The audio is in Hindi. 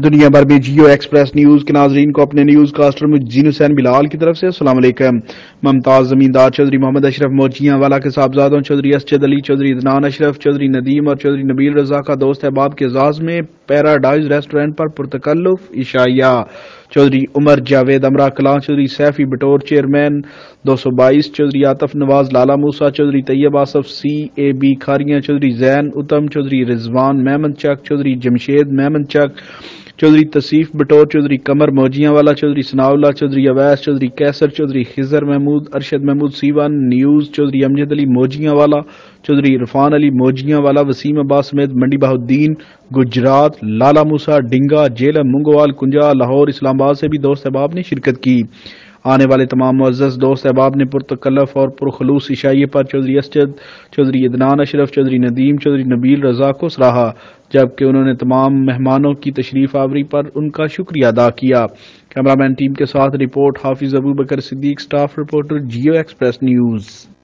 दुनिया भर में जियो एक्सप्रेस न्यूज़ के नाजरीन को अपने न्यूज़ कास्टर मुजीन हुसैन बिलाल की तरफ़ से अस्सलाम ममताज जमींदार चौधरी मोहम्मद अशरफ मोजिया वाला के साहबजादों, चौधरी असजद अली, चौधरी इदनान अशरफ, चौधरी नदीम और चौधरी नबील रजा का दोस्त अहबाब के एजाज में पैराडाइज रेस्टोरेंट पर पुरतकल्लुफ इशाया। चौधरी उमर जावेद अमरा कला, चौधरी सैफी बटोर चेयरमैन दो सौ बाईस, Chaudhary Atif Nawaz Lala Musa, Chaudhary Tayyab Asif C A B Kharia, Chaudhary Jain Uttam, Chaudhary Rizwan Memon चक, चौधरी जमशेद मेमन चक चौधरी तसीफ बटोर, चौधरी कमर मोजिया वाला, चौधरी सनाउल्ला, चौधरी अवैस, चौधरी कैसर, चौधरी खिजर महमूद, अरशद महमूद सीवान, न्यूज़, चौधरी अमजद अली मोजिया वाला, चौधरी इरफान अली मोजिया वाला, वसीम अब्बास समेत मंडी बहाउद्दीन, गुजरात, लाला मूसा, डिंगा, जेलम, मुंगोवाल, कुंजा, लाहौर, इस्लामाबाद से भी दोस्त अहबाब ने शिरकत की। आने वाले तमाम मुआज़ दोस्त अहबाब ने पुरतकलफ और पुरखलूस ईशाइये पर, चौधरी असद चौधरी इदनान अशरफ, चौधरी नदीम, चौधरी नबील रजा को सराहा, जबकि उन्होंने तमाम मेहमानों की तशरीफ़ आवरी पर उनका शुक्रिया अदा किया। कैमरामैन टीम के साथ report, Hafiz Abu Bakar Siddique, staff reporter, Geo Express News.